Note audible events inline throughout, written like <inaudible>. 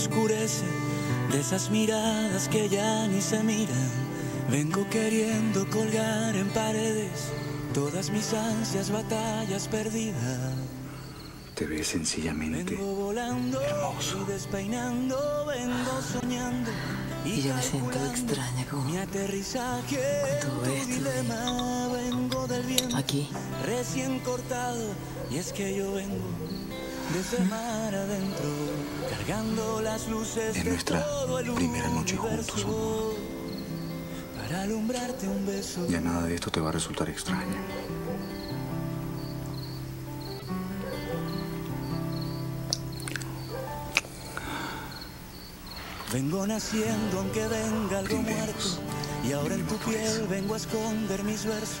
oscurece, de esas miradas que ya ni se miran. Vengo queriendo colgar en paredes todas mis ansias, batallas perdidas. Te ves sencillamente Vengo volando hermoso. y despeinando, vengo soñando. Y yo me siento extraña con- Mi aterrizaje, con todo tu esto dilema, vengo del viento. Aquí. Recién cortado, y es que yo vengo desde mar adentro, Es nuestra primera noche juntos. Ya nada de esto te va a resultar extraño. Vengo naciendo aunque venga algo muerto y ahora en tu piel vengo a esconder mis versos.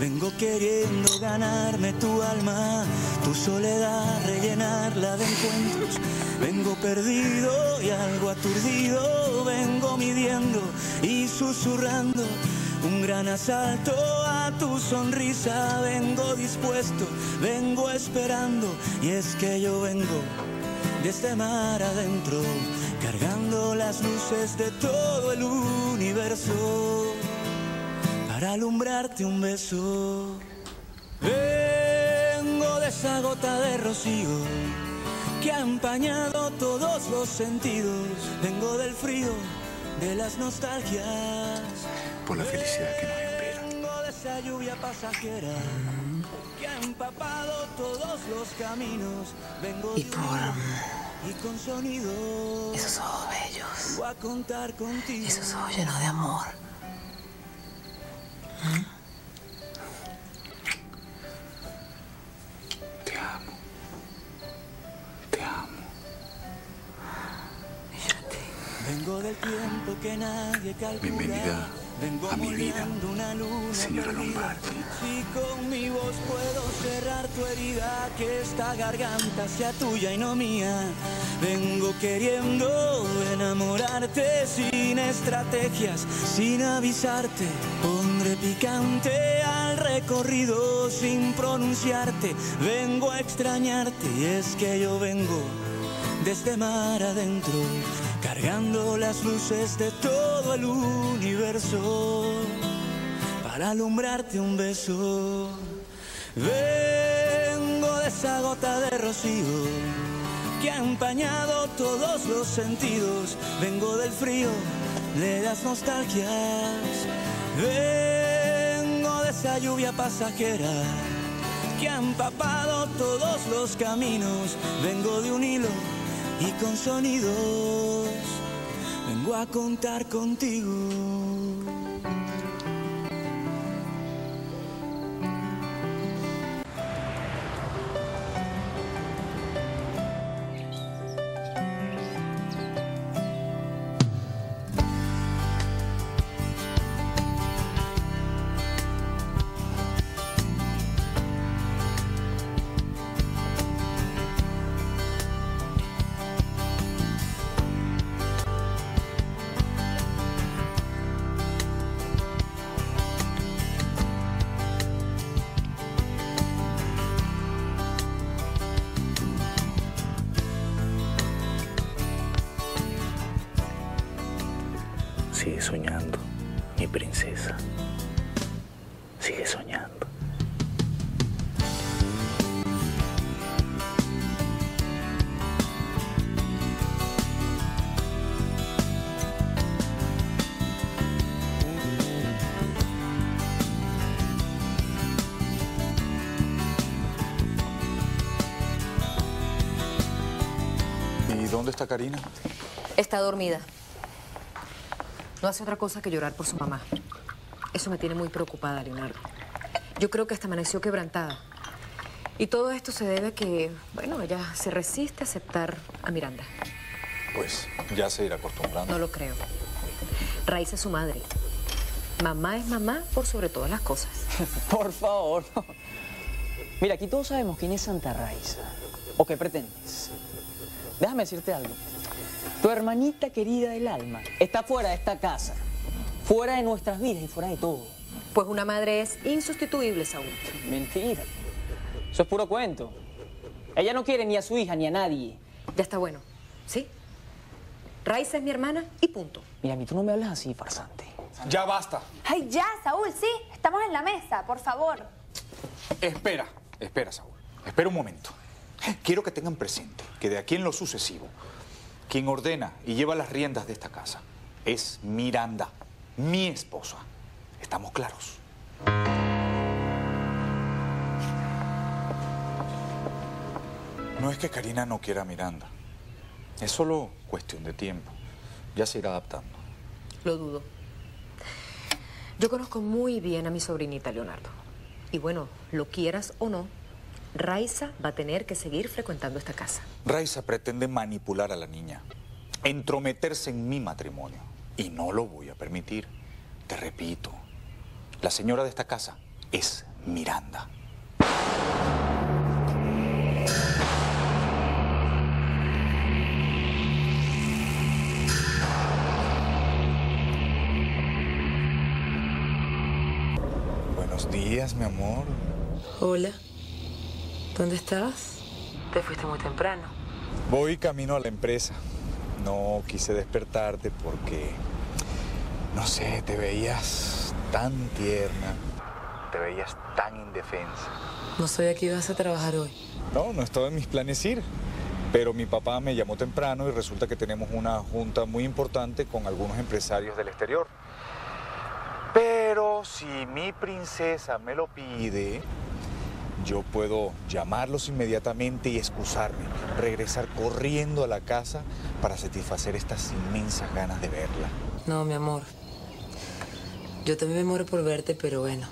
Vengo queriendo ganarme tu alma, tu soledad, rellenarla de encuentros. Vengo perdido y algo aturdido, vengo midiendo y susurrando un gran asalto a tu sonrisa. Vengo dispuesto, vengo esperando y es que yo vengo desde mar adentro, cargando las luces de todo el universo para alumbrarte un beso. Vengo de esa gota de rocío que ha empañado todos los sentidos. Vengo del frío, de las nostalgias. Por la felicidad que nos espera. Esa lluvia pasajera que ha empapado todos los caminos. Vengo Y de por y con sonido esos ojos bellos, voy a contar contigo. esos ojos llenos de amor. Te amo. Te amo. Y yo ti. Vengo del tiempo que nadie calcula. Bienvenida Vengo a mi vida, señora. Lombardi. Si con mi voz puedo cerrar tu herida, que esta garganta sea tuya y no mía. Vengo queriendo enamorarte sin estrategias, sin avisarte. Pondré picante al recorrido sin pronunciarte. Vengo a extrañarte y es que yo vengo desde mar adentro, cargando las luces de todo el universo para alumbrarte un beso. Vengo de esa gota de rocío que ha empañado todos los sentidos. Vengo del frío, de las nostalgias. Vengo de esa lluvia pasajera que ha empapado todos los caminos. Vengo de un hilo y con sonidos vengo a contar contigo. Sigue soñando, mi princesa. Sigue soñando. ¿Y dónde está Karina? Está dormida. No hace otra cosa que llorar por su mamá. Eso me tiene muy preocupada, Leonardo. Yo creo que hasta amaneció quebrantada. Y todo esto se debe a que, bueno, ella se resiste a aceptar a Miranda. Pues ya se irá acostumbrando. No lo creo. Raíz es su madre. Mamá es mamá por sobre todas las cosas. <laughs> Por favor. no. Mira, aquí todos sabemos quién es Santa Raiza. ¿O qué pretendes? Déjame decirte algo. Tu hermanita querida del alma está fuera de esta casa. Fuera de nuestras vidas y fuera de todo. Pues una madre es insustituible, Saúl. Mentira. Eso es puro cuento. Ella no quiere ni a su hija ni a nadie. Ya está bueno, ¿sí? Raiza es mi hermana y punto. Mira, a mí tú no me hablas así, farsante. Ya basta. Ay, ya, Saúl, sí. Estamos en la mesa, por favor. Espera, espera, Saúl. Espera un momento. Quiero que tengan presente que de aquí en lo sucesivo, quien ordena y lleva las riendas de esta casa es Miranda, mi esposa. ¿Estamos claros? No es que Karina no quiera a Miranda. Es solo cuestión de tiempo. Ya se irá adaptando. Lo dudo. Yo conozco muy bien a mi sobrinita Leonardo. Y bueno, lo quieras o no, Raiza va a tener que seguir frecuentando esta casa. Raiza pretende manipular a la niña, entrometerse en mi matrimonio. Y no lo voy a permitir. Te repito, la señora de esta casa es Miranda. Buenos días, mi amor. Hola. ¿Dónde estás? Te fuiste muy temprano. Voy camino a la empresa. No quise despertarte porque, no sé, te veías tan tierna, te veías tan indefensa. No sabía que ibas a trabajar hoy. No, no estaba en mis planes ir, pero mi papá me llamó temprano y resulta que tenemos una junta muy importante con algunos empresarios del exterior. Pero si mi princesa me lo pide, yo puedo llamarlos inmediatamente y excusarme, regresar corriendo a la casa para satisfacer estas inmensas ganas de verla. No, mi amor. Yo también me muero por verte, pero bueno.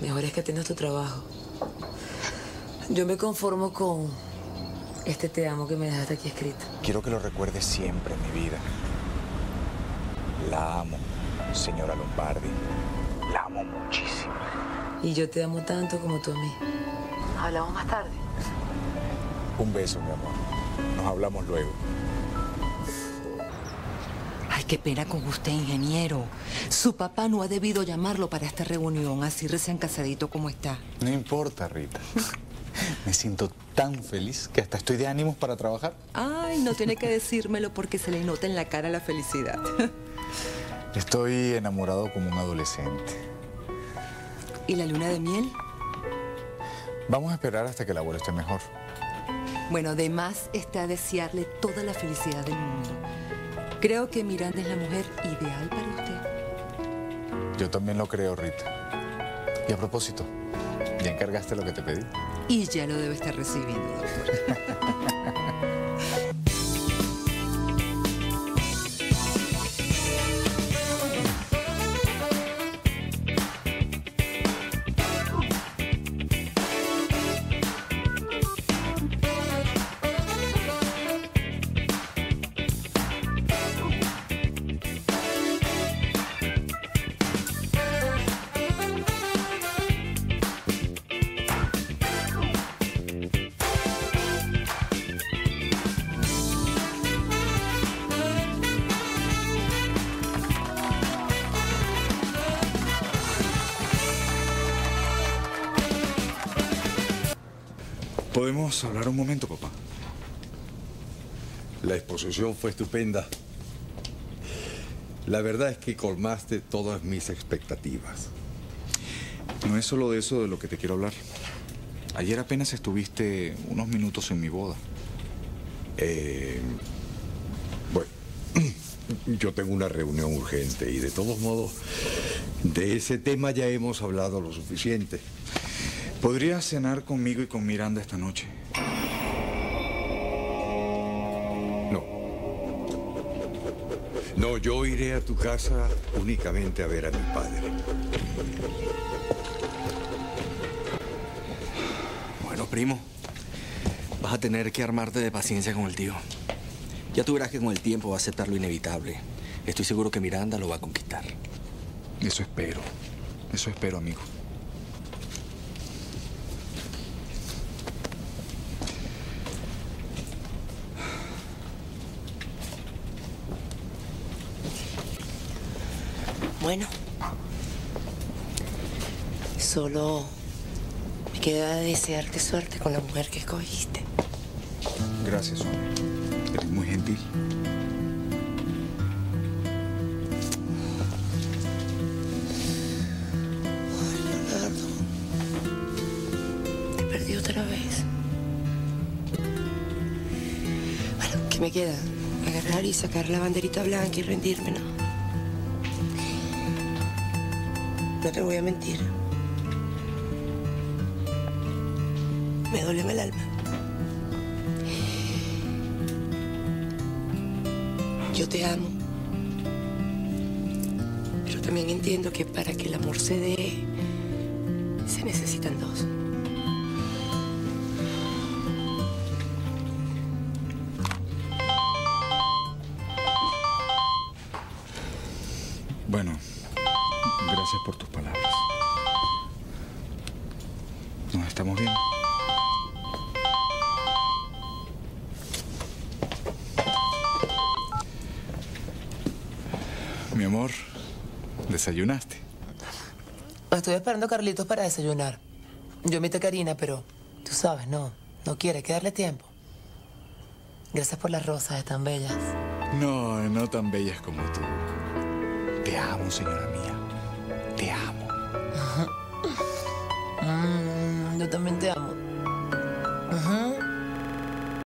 Mejor es que atiendas tu trabajo. Yo me conformo con este te amo que me dejaste aquí escrito. Quiero que lo recuerdes siempre en mi vida. La amo, señora Lombardi. Y yo te amo tanto como tú a mí. Hablamos más tarde. Un beso, mi amor. Nos hablamos luego. Ay, qué pena con usted, ingeniero. Su papá no ha debido llamarlo para esta reunión, así recién casadito como está. No importa, Rita. <laughs> Me siento tan feliz que hasta estoy de ánimos para trabajar. Ay, no tiene que decírmelo porque se le nota en la cara la felicidad. <laughs> Estoy enamorado como un adolescente. ¿Y la luna de miel? Vamos a esperar hasta que el abuelo esté mejor. Bueno, además está a desearle toda la felicidad del mundo. Creo que Miranda es la mujer ideal para usted. Yo también lo creo, Rita. Y a propósito, ¿ya encargaste lo que te pedí? Y ya lo debe estar recibiendo, doctor. <laughs> ¿Podemos hablar un momento, papá? La exposición fue estupenda. La verdad es que colmaste todas mis expectativas. No es solo de eso de lo que te quiero hablar. Ayer apenas estuviste unos minutos en mi boda. Eh, bueno, <clears throat> yo tengo una reunión urgente y de todos modos, de ese tema ya hemos hablado lo suficiente. ¿Podrías cenar conmigo y con Miranda esta noche? No. No, yo iré a tu casa únicamente a ver a mi padre. Bueno, primo, vas a tener que armarte de paciencia con el tío. Ya tú verás que con el tiempo va a aceptar lo inevitable. Estoy seguro que Miranda lo va a conquistar. Eso espero. Eso espero, amigo. Bueno, solo me queda desearte suerte con la mujer que escogiste. Gracias, Sonia. Eres muy gentil. me queda? Agarrar y sacar la banderita blanca y rendirme, ¿no? No te voy a mentir. Me duele en el alma. Yo te amo. Pero también entiendo que para que el amor se dé, se necesitan dos. Bueno, gracias por tus palabras. Nos estamos viendo. Mi amor, ¿desayunaste? Estoy esperando a Carlitos para desayunar. Yo invité a Karina, pero tú sabes, no. No quiere, hay que darle tiempo. Gracias por las rosas, están bellas. No, no tan bellas como tú. Te amo, señora mía. Mm,